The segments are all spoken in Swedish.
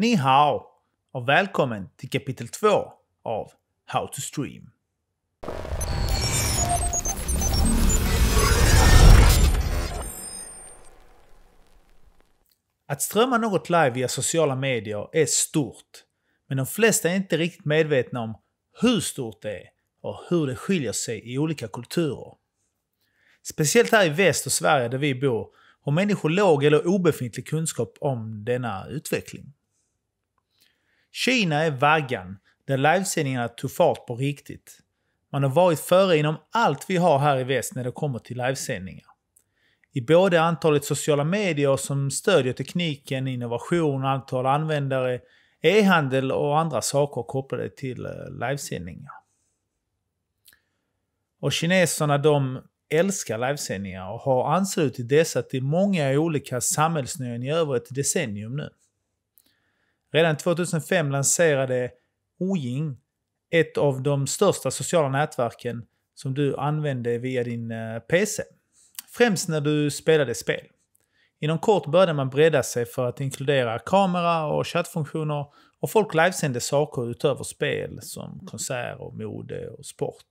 Ni hao och välkommen till kapitel 2 av How to Stream. Att strömma något live via sociala medier är stort. Men de flesta är inte riktigt medvetna om hur stort det är och hur det skiljer sig i olika kulturer. Speciellt här i väst och Sverige där vi bor har människor låg eller obefintlig kunskap om denna utveckling. Kina är vaggan där livesändningarna tog fart på riktigt. Man har varit före inom allt vi har här i väst när det kommer till livesändningar. I både antalet sociala medier som stödjer tekniken, innovation, antal användare, e-handel och andra saker kopplade till eh, livesändningar. Och kineserna de älskar livesändningar och har anslutit dessa till många olika samhällsnöjen i över ett decennium nu. Redan 2005 lanserade Ojing ett av de största sociala nätverken som du använde via din eh, PC. Främst när du spelade spel. Inom kort började man bredda sig för att inkludera kamera och chattfunktioner och folk livesände saker utöver spel som konserter, mode och sport.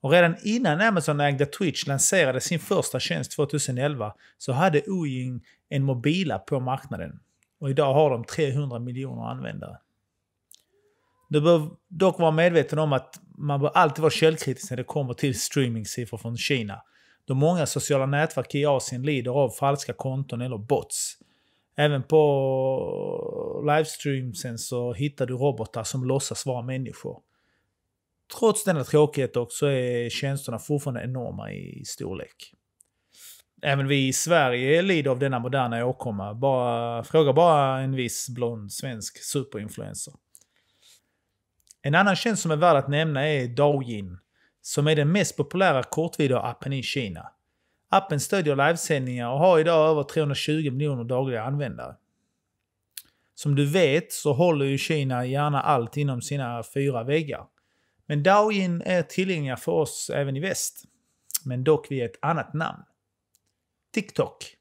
Och redan innan Amazon ägde Twitch lanserade sin första tjänst 2011 så hade Ojing en mobila på marknaden. Och idag har de 300 miljoner användare. Du bör dock vara medveten om att man bör alltid vara källkritisk när det kommer till streamingsiffror från Kina. Då många sociala nätverk i Asien lider av falska konton eller bots. Även på livestreamsen så hittar du robotar som låtsas vara människor. Trots denna tråkighet dock så är tjänsterna fortfarande enorma i storlek. Även vi i Sverige lider av denna moderna åkomma. Bara, fråga bara en viss blond svensk superinfluencer. En annan tjänst som är värd att nämna är Douyin, som är den mest populära kortvideoappen i Kina. Appen stödjer livesändningar och har idag över 320 miljoner dagliga användare. Som du vet så håller ju Kina gärna allt inom sina fyra väggar. Men Douyin är tillgängliga för oss även i väst. Men dock via ett annat namn. TikTok.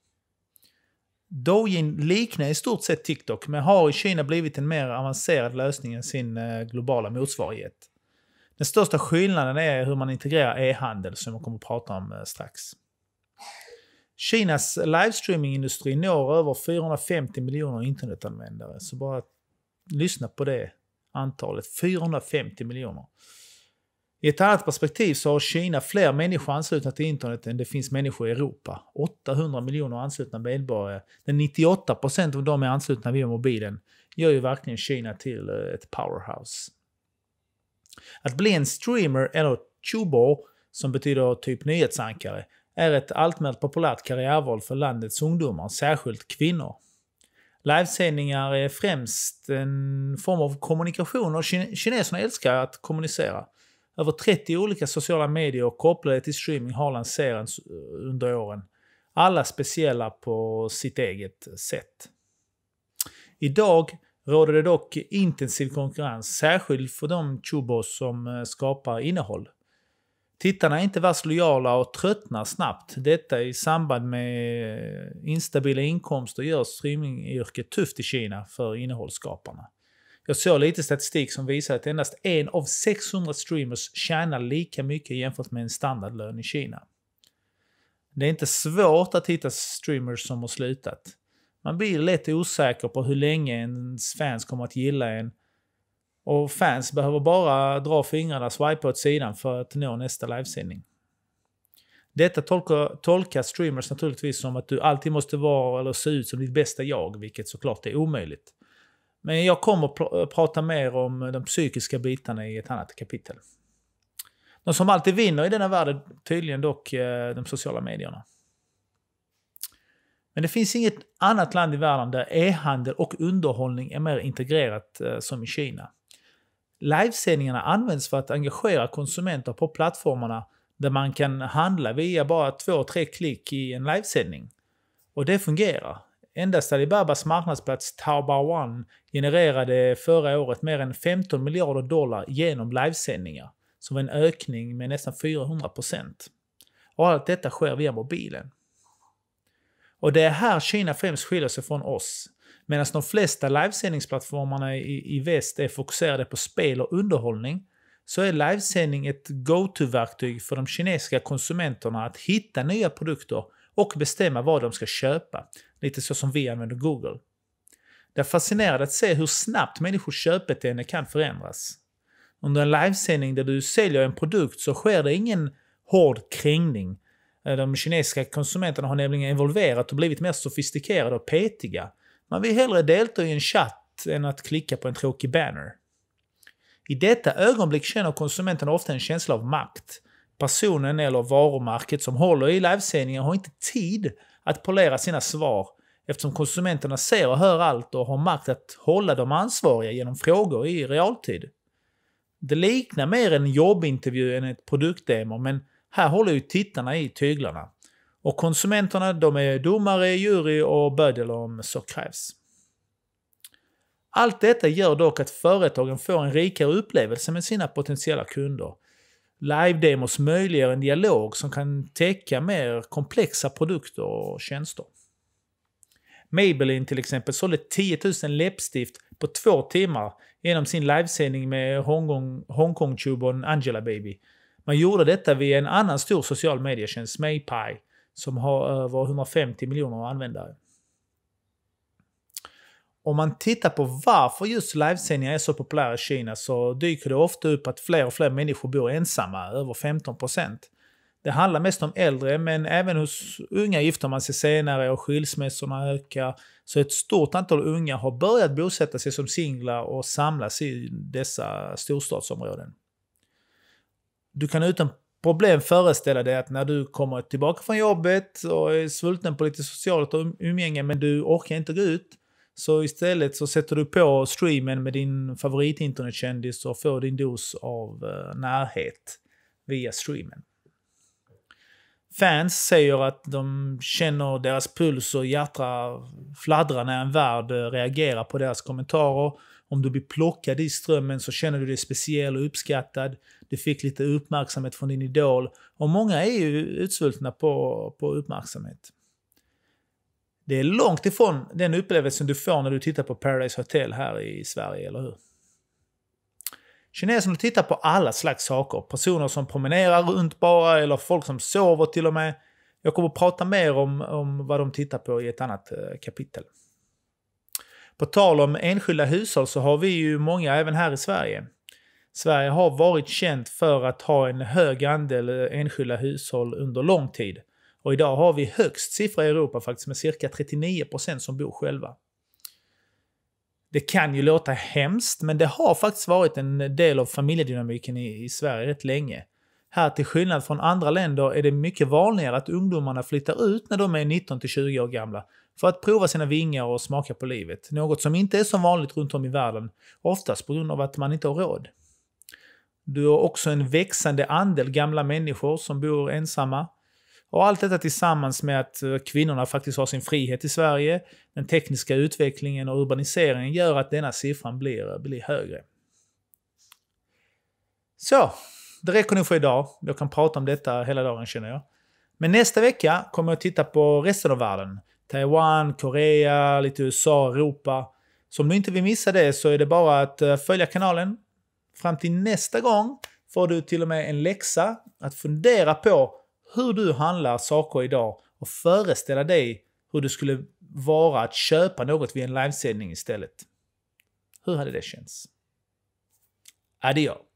Douyin liknar i stort sett TikTok, men har i Kina blivit en mer avancerad lösning än sin eh, globala motsvarighet. Den största skillnaden är hur man integrerar e-handel, som jag kommer att prata om eh, strax. Kinas livestreamingindustri når över 450 miljoner internetanvändare, så bara lyssna på det antalet. 450 miljoner. I ett annat perspektiv så har Kina fler människor anslutna till internet än det finns människor i Europa. 800 miljoner anslutna medborgare. Där 98% av dem är anslutna via mobilen gör ju verkligen Kina till eh, ett powerhouse. Att bli en streamer eller chubo, som betyder typ nyhetsankare, är ett alltmer populärt karriärval för landets ungdomar, särskilt kvinnor. Livesändningar är främst en form av kommunikation och kineserna älskar att kommunicera. Över 30 olika sociala medier kopplade till streaming har lanserats eh, under åren. Alla speciella på sitt eget sätt. Idag råder det dock intensiv konkurrens, särskilt för de Chubos som eh, skapar innehåll. Tittarna är inte värst lojala och tröttnar snabbt. Detta i samband med eh, instabila inkomster gör streamingyrket tufft i Kina för innehållsskaparna. Jag såg lite statistik som visar att endast en av 600 streamers tjänar lika mycket jämfört med en standardlön i Kina. Det är inte svårt att hitta streamers som har slutat. Man blir lätt osäker på hur länge ens fans kommer att gilla en. Och fans behöver bara dra fingrarna och swipa åt sidan för att nå nästa livesändning. Detta tolkar, tolkar streamers naturligtvis som att du alltid måste vara eller se ut som ditt bästa jag, vilket såklart är omöjligt. Men jag kommer pr prata mer om de psykiska bitarna i ett annat kapitel. De som alltid vinner i denna värld är tydligen dock eh, de sociala medierna. Men det finns inget annat land i världen där e-handel och underhållning är mer integrerat eh, som i Kina. Livesändningarna används för att engagera konsumenter på plattformarna där man kan handla via bara två, tre klick i en livesändning. Och det fungerar. Endast Alibabas marknadsplats Taobao genererade förra året mer än 15 miljarder dollar genom livesändningar, som var en ökning med nästan 400 Och allt detta sker via mobilen. Och det är här Kina främst skiljer sig från oss. Medan de flesta livesändningsplattformarna i, i väst är fokuserade på spel och underhållning så är livesändning ett go-to-verktyg för de kinesiska konsumenterna att hitta nya produkter och bestämma vad de ska köpa. Lite så som vi använder Google. Det är fascinerande att se hur snabbt människors köpbeteende kan förändras. Under en livesändning där du säljer en produkt så sker det ingen hård krängning. De kinesiska konsumenterna har nämligen involverat och blivit mer sofistikerade och petiga. Man vill hellre delta i en chatt än att klicka på en tråkig banner. I detta ögonblick känner konsumenten ofta en känsla av makt. Personen eller varumärket som håller i livesändningen har inte tid att polera sina svar eftersom konsumenterna ser och hör allt och har makt att hålla dem ansvariga genom frågor i realtid. Det liknar mer en jobbintervju än ett produktdemo men här håller ju tittarna i tyglarna. Och konsumenterna de är domare, jury och bödel om så krävs. Allt detta gör dock att företagen får en rikare upplevelse med sina potentiella kunder. Live-demos möjliggör en dialog som kan täcka mer komplexa produkter och tjänster. Maybelline till exempel sålde 10 000 läppstift på två timmar genom sin livesändning med Hongkong-tubon Angela Baby. Man gjorde detta via en annan stor social medietjänst, Maypie, som har över 150 miljoner användare. Om man tittar på varför just livesändningar är så populära i Kina så dyker det ofta upp att fler och fler människor bor ensamma, över 15%. Det handlar mest om äldre, men även hos unga gifter man sig senare och skilsmässorna ökar. Så ett stort antal unga har börjat bosätta sig som singlar och samlas i dessa storstadsområden. Du kan utan problem föreställa dig att när du kommer tillbaka från jobbet och är svulten på lite socialt umgänge men du orkar inte gå ut. Så istället så sätter du på streamen med din favoritinternetkändis och får din dos av eh, närhet via streamen. Fans säger att de känner deras puls och hjärta fladdra när en värld eh, reagerar på deras kommentarer. Om du blir plockad i strömmen så känner du dig speciell och uppskattad. Du fick lite uppmärksamhet från din idol. Och många är ju utsvultna på, på uppmärksamhet. Det är långt ifrån den upplevelsen du får när du tittar på Paradise Hotel här i Sverige, eller hur? Kineserna tittar på alla slags saker. Personer som promenerar runt bara, eller folk som sover till och med. Jag kommer att prata mer om, om vad de tittar på i ett annat eh, kapitel. På tal om enskilda hushåll så har vi ju många även här i Sverige. Sverige har varit känt för att ha en hög andel eh, enskilda hushåll under lång tid. Och idag har vi högst siffra i Europa faktiskt med cirka 39% som bor själva. Det kan ju låta hemskt, men det har faktiskt varit en del av familjedynamiken i, i Sverige rätt länge. Här till skillnad från andra länder är det mycket vanligare att ungdomarna flyttar ut när de är 19 20 år gamla för att prova sina vingar och smaka på livet. Något som inte är så vanligt runt om i världen, oftast på grund av att man inte har råd. Du har också en växande andel gamla människor som bor ensamma. Och allt detta tillsammans med att eh, kvinnorna faktiskt har sin frihet i Sverige, den tekniska utvecklingen och urbaniseringen gör att denna siffran blir, eh, blir högre. Så, det räcker nog för idag. Jag kan prata om detta hela dagen känner jag. Men nästa vecka kommer jag att titta på resten av världen. Taiwan, Korea, lite USA, Europa. Så om du inte vill missa det så är det bara att eh, följa kanalen. Fram till nästa gång får du till och med en läxa att fundera på hur du handlar saker idag och föreställa dig hur det skulle vara att köpa något vid en livesändning istället. Hur hade det känts? Addio!